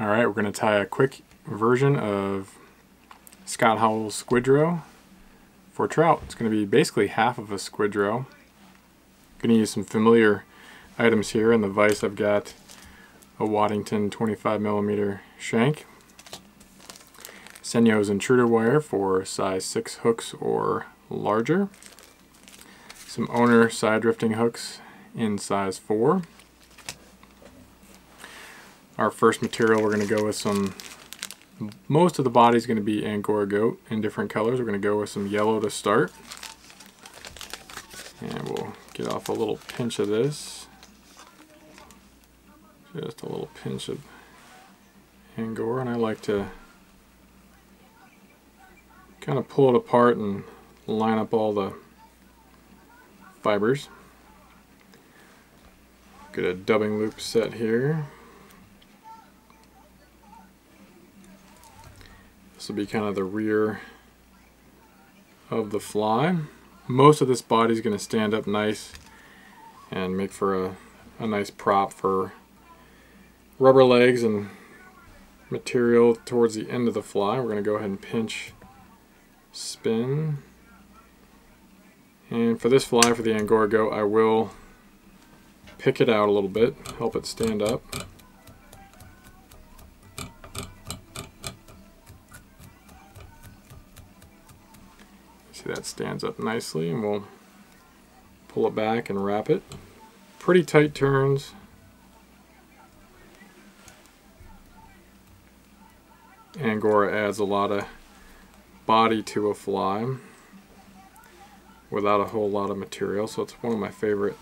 Alright, we're going to tie a quick version of Scott Howell's Squidro for trout. It's going to be basically half of a Squidro. Going to use some familiar items here. In the vise I've got a Waddington 25 millimeter shank. Senyo's intruder wire for size 6 hooks or larger. Some owner side drifting hooks in size 4. Our first material we're going to go with some, most of the body is going to be Angora goat in different colors. We're going to go with some yellow to start. And we'll get off a little pinch of this. Just a little pinch of Angora and I like to kind of pull it apart and line up all the fibers. Get a dubbing loop set here. This will be kind of the rear of the fly. Most of this body is going to stand up nice and make for a, a nice prop for rubber legs and material towards the end of the fly. We're going to go ahead and pinch, spin. And for this fly, for the Angora goat, I will pick it out a little bit, help it stand up. See that stands up nicely and we'll pull it back and wrap it. Pretty tight turns. Angora adds a lot of body to a fly without a whole lot of material so it's one of my favorite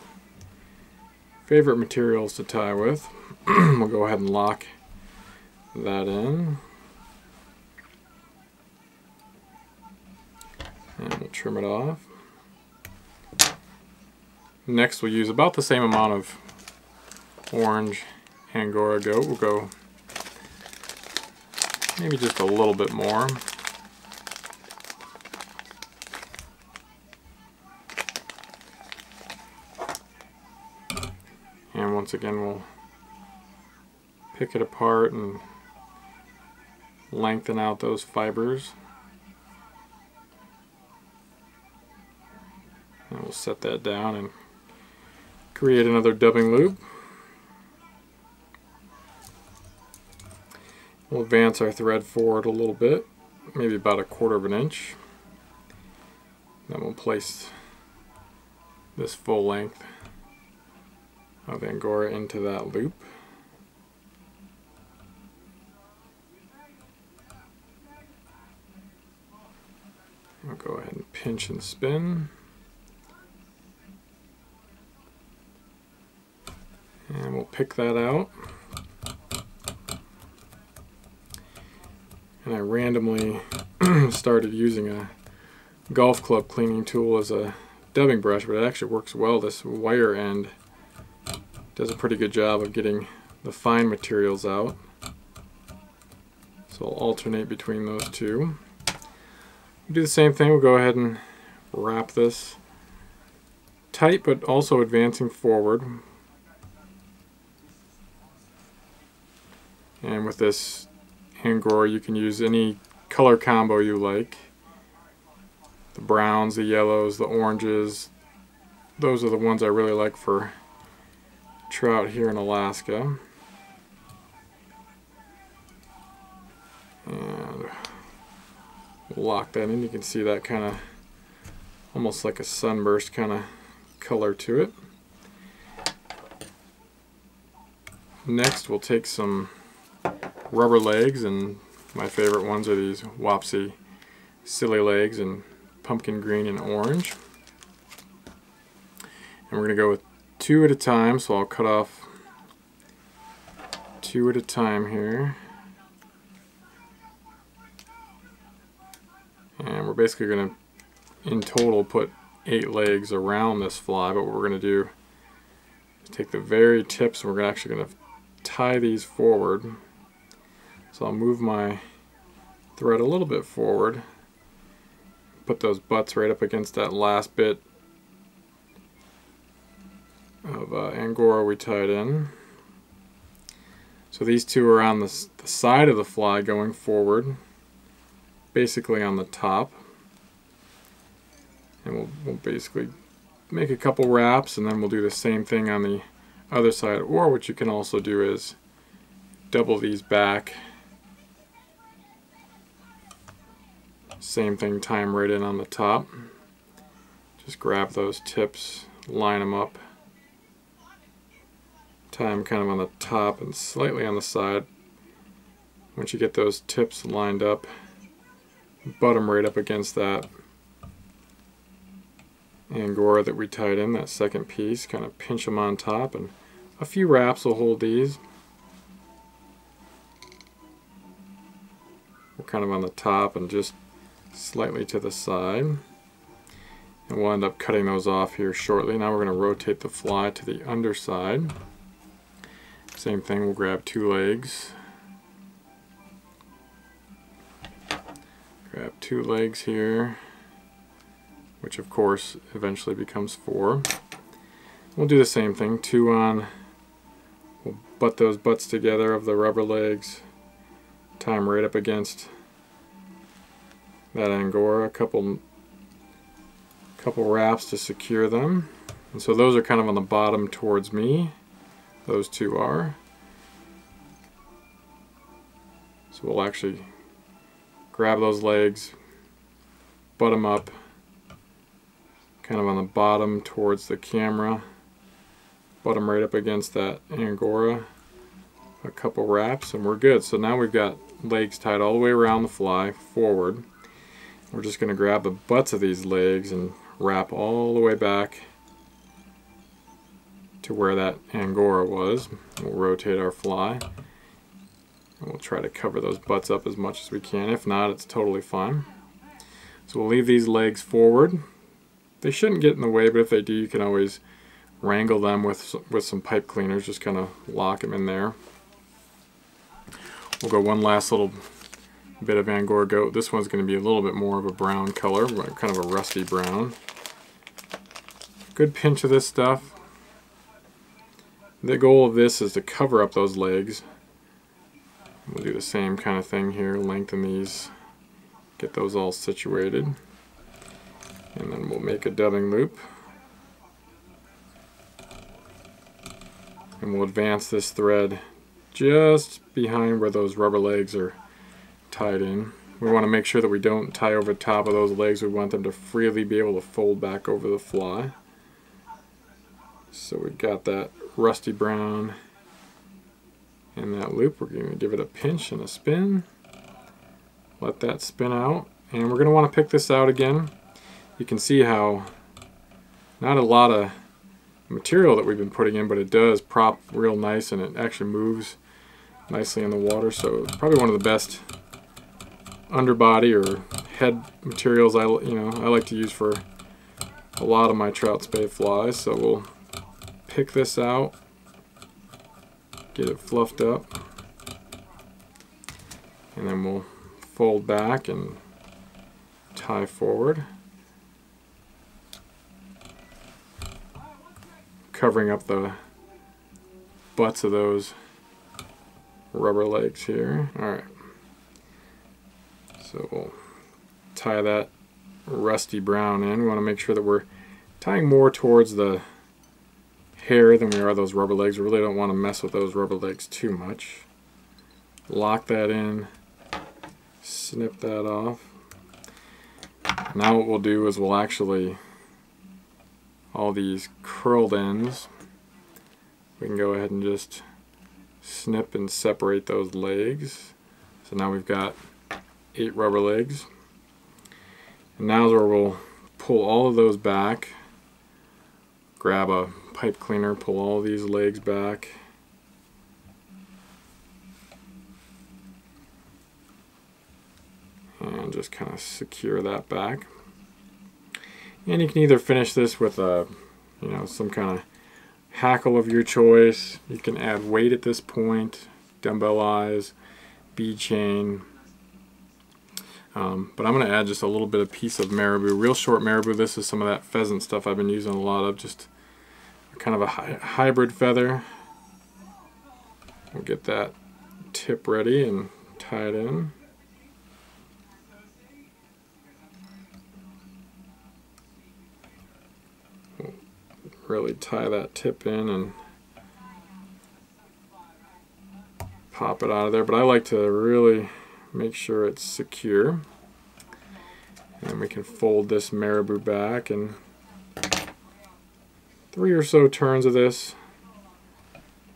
favorite materials to tie with we'll go ahead and lock that in trim it off. Next we'll use about the same amount of orange Angora goat. We'll go maybe just a little bit more. And once again, we'll pick it apart and lengthen out those fibers. We'll set that down and create another dubbing loop. We'll advance our thread forward a little bit, maybe about a quarter of an inch. Then we'll place this full length of Angora into that loop. I'll go ahead and pinch and spin. And we'll pick that out. And I randomly started using a golf club cleaning tool as a dubbing brush, but it actually works well. This wire end does a pretty good job of getting the fine materials out. So I'll alternate between those two. We'll do the same thing, we'll go ahead and wrap this tight but also advancing forward. And with this Angora you can use any color combo you like. The browns, the yellows, the oranges, those are the ones I really like for trout here in Alaska. And we'll lock that in. You can see that kind of almost like a sunburst kind of color to it. Next we'll take some rubber legs and my favorite ones are these Wapsi Sili legs in pumpkin green and orange. And we're going to go with two at a time, so I'll cut off two at a time here. And we're basically going to, in total, put eight legs around this fly, but what we're going to do is take the very tips and we're actually going to tie these forward. So I'll move my thread a little bit forward, put those butts right up against that last bit of uh, Angora we tied in. So these two are on the, the side of the fly going forward, basically on the top. And we'll, we'll basically make a couple wraps and then we'll do the same thing on the other side. Or what you can also do is double these back. Same thing, time right in on the top. Just grab those tips, line them up time kind of on the top and slightly on the side. Once you get those tips lined up, butt them right up against that angora that we tied in, that second piece, kind of pinch them on top and a few wraps will hold these. We're kind of on the top and just slightly to the side. And we'll end up cutting those off here shortly. Now we're going to rotate the fly to the underside. Same thing, we'll grab two legs. Grab two legs here, which of course eventually becomes four. We'll do the same thing, two on, we'll butt those butts together of the rubber legs, them right up against that angora, a couple, couple wraps to secure them. And so those are kind of on the bottom towards me those two are. So we'll actually grab those legs, butt them up, kind of on the bottom towards the camera, butt them right up against that angora, a couple wraps, and we're good. So now we've got legs tied all the way around the fly, forward. We're just going to grab the butts of these legs and wrap all the way back to where that angora was. We'll rotate our fly. And we'll try to cover those butts up as much as we can. If not, it's totally fine. So we'll leave these legs forward. They shouldn't get in the way, but if they do, you can always wrangle them with, with some pipe cleaners. Just kind of lock them in there. We'll go one last little bit of Angora goat. This one's going to be a little bit more of a brown color, kind of a rusty brown. Good pinch of this stuff. The goal of this is to cover up those legs. We'll do the same kind of thing here, lengthen these, get those all situated. And then we'll make a dubbing loop. And we'll advance this thread just behind where those rubber legs are tied in. We want to make sure that we don't tie over top of those legs. We want them to freely be able to fold back over the fly. So we've got that rusty brown in that loop. We're going to give it a pinch and a spin. Let that spin out. And we're going to want to pick this out again. You can see how not a lot of material that we've been putting in, but it does prop real nice and it actually moves nicely in the water. So probably one of the best underbody or head materials I you know I like to use for a lot of my trout spey flies. So we'll pick this out, get it fluffed up, and then we'll fold back and tie forward, covering up the butts of those rubber legs here. Alright, so we'll tie that rusty brown in. We want to make sure that we're tying more towards the hair than we are those rubber legs. We really don't want to mess with those rubber legs too much. Lock that in, snip that off. Now what we'll do is we'll actually, all these curled ends, we can go ahead and just snip and separate those legs. So now we've got eight rubber legs. And now is where we'll pull all of those back, grab a pipe cleaner, pull all these legs back. And just kind of secure that back. And you can either finish this with a, you know, some kind of hackle of your choice. You can add weight at this point, dumbbell eyes, bead chain. Um, but I'm going to add just a little bit of piece of marabou, real short marabou. This is some of that pheasant stuff I've been using a lot of, just kind of a hy hybrid feather. We'll get that tip ready and tie it in. Really tie that tip in and pop it out of there. But I like to really make sure it's secure. And we can fold this marabou back and three or so turns of this.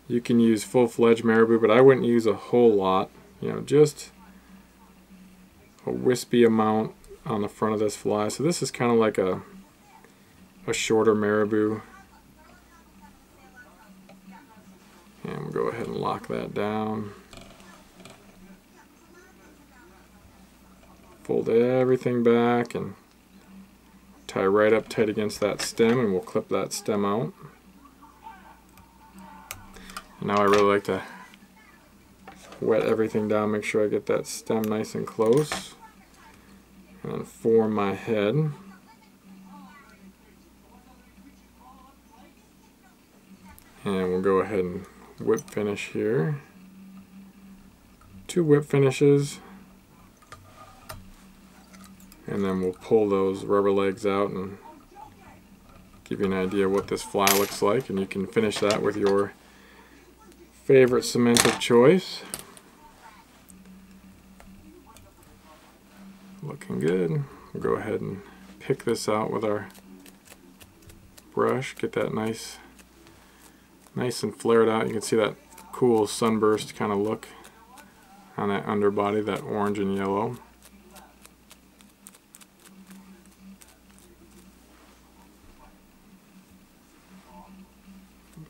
You can use full-fledged marabou, but I wouldn't use a whole lot. You know, just a wispy amount on the front of this fly. So this is kind of like a a shorter marabou. And we'll go ahead and lock that down. Fold everything back and tie right up tight against that stem and we'll clip that stem out. And now I really like to wet everything down, make sure I get that stem nice and close. And then form my head. And we'll go ahead and whip finish here. Two whip finishes. And then we'll pull those rubber legs out and give you an idea what this fly looks like. And you can finish that with your favorite cement of choice. Looking good. We'll go ahead and pick this out with our brush. Get that nice, nice and flared out. You can see that cool sunburst kind of look on that underbody, that orange and yellow.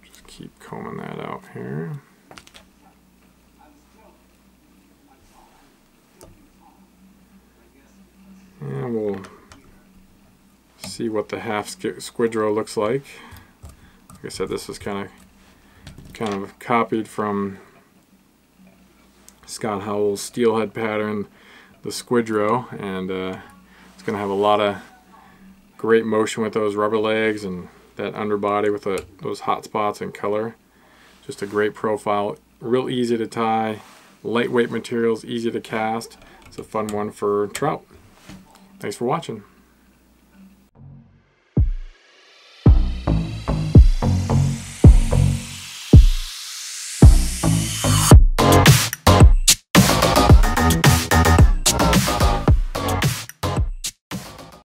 Just keep combing that out here. And we'll see what the half squidro looks like. Like I said, this is kind of kind of copied from Scott Howell's steelhead pattern, the squidro, and uh, it's going to have a lot of great motion with those rubber legs and that underbody with the, those hot spots and color. Just a great profile, real easy to tie, lightweight materials, easy to cast. It's a fun one for trout. Thanks for watching.